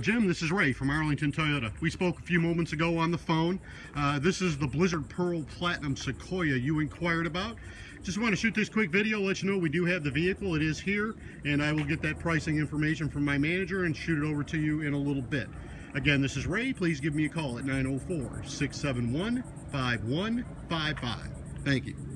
Jim. This is Ray from Arlington Toyota. We spoke a few moments ago on the phone. Uh, this is the Blizzard Pearl Platinum Sequoia you inquired about. Just want to shoot this quick video, let you know we do have the vehicle. It is here, and I will get that pricing information from my manager and shoot it over to you in a little bit. Again, this is Ray. Please give me a call at 904 671 5155. Thank you.